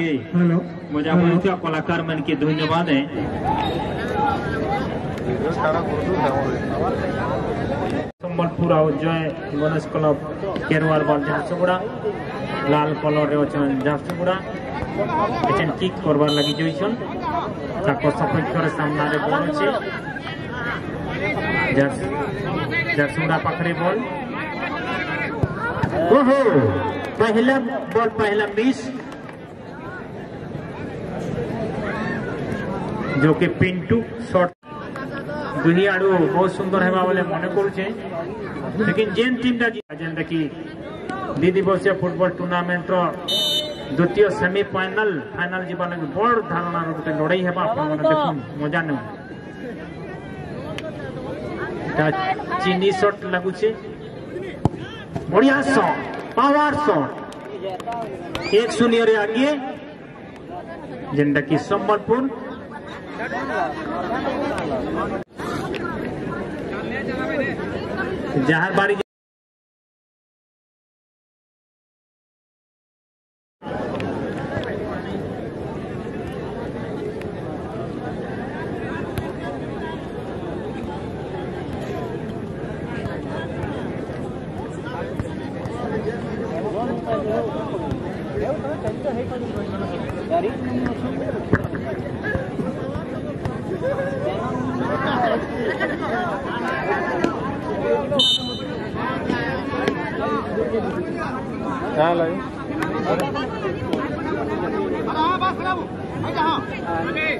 के मुजफ्फरपुर कलाकार मन के धन्यवाद है सम्बलपुर और जय गणेश क्लब केरवार बल झारसुगुड़ा लाल कलर झारसुगुड़ा एठन किक करवार लगी जाइन सपक्षर सामना बल अच्छे झारसुगुड़ा पाखे बल ओहो पहला बल पहला मिस जो कि पिंटू शॉट। दुही आड़ू बहुत सुंदर हेबा बोले मने करुचे। लेकिन जेन टीम टा जेनता कि दी दिवसीय फुटबल टूर्नामेंट रो द्वितीय सेमिफाइनाल, फाइनाल जीवा लगे बड़ धारणा गोटे लड़ाई हेबा आपण मज़ा ने चीनी शॉट लगुचे। बढ़िया शॉट, पावर शॉट। एक शून्य आगे। जेनटा कि संबलपुर जहार बाड़ी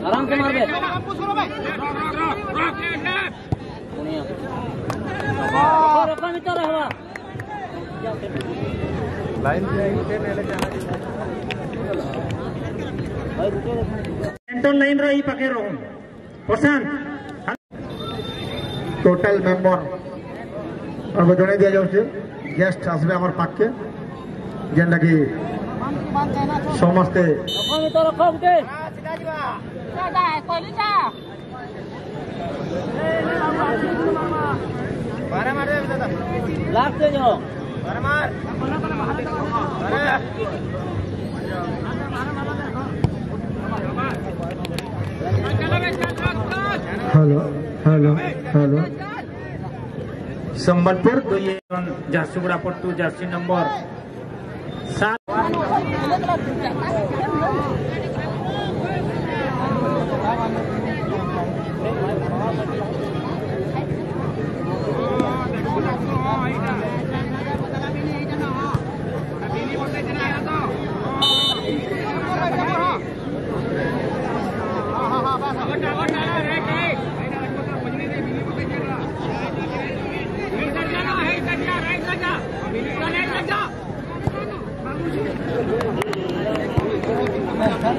आराम से मार दे। रखा नहीं तो रहवा सेंटर लाइन रही पके रहो। प्रशांत। टोटल मेंबर अब जणे दिया गेस्ट आसबे हमर पाके ଯେନ୍ଟାକି ସମସ୍ତେ হ্যালো হ্যালো হ্যালো। সম্বলপুর দুই Jharsuguda পট্টু jersey number sát Thank you.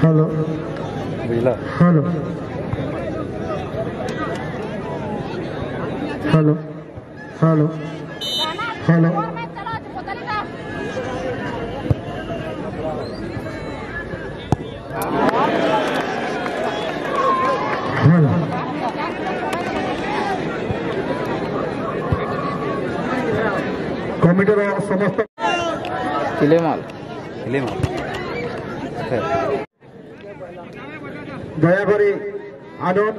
Hello বুঝলা হ্যালো হ্যালো হ্যালো হ্যালো কমিটির সমস্ত হিলেমাল হিলেমাল আচ্ছা। দয়া করে আনন্দ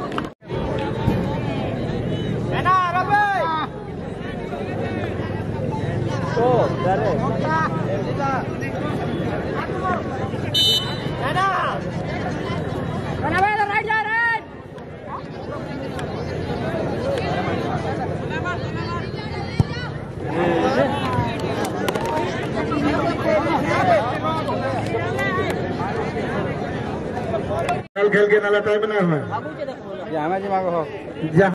खेल के नाला टाइम ना हमें जामा जी मांगो हो जा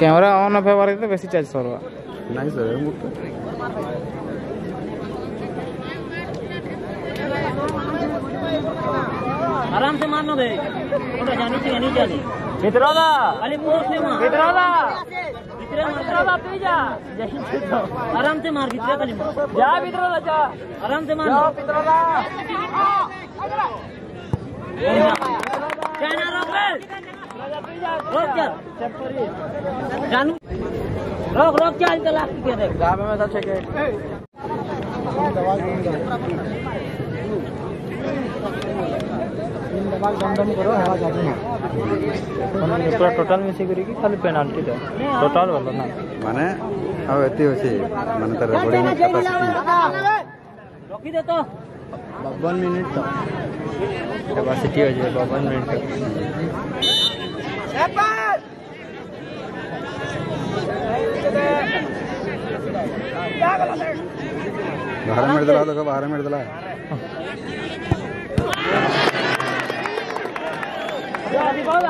ಕ್ಯಾಮ್ರಾ ಆನ್ ಆಫ್ तो ಬೇಸಿ ಚಾರ್ಜ್ ಸರ್ ನಾಯಿ ಸರ್ आराम से मारना बे फ़ोटो जानी चाहिए नहीं जानी। इतरोदा खाली मुँह से मार। इतरोदा इतरे इतरोदा पे जा। आराम से मार इतरे खाली मार जा इतरोदा जा। आराम से मार। जा इतरोदा चाइना रोक रोक रोक क्या इधर इंतलाक किया रे गाँव में तो सब छके पूरा टोटल मिसी करी कि खाली पेनाल्टी दे टोटल वाला ना? माने अब एती होसी माने तर रेकॉर्डिंग कैपेसिटी रोकी दे तो। 52 मिनट। तो कैपेसिटी हो जाए 52 मिनट। ಬಾರ ಮಾಡಿದಲ್ಲ ಅದಕ್ಕೆ ಬಾರ ಮಾಡಿದಲ್ಲ ಬಾಲ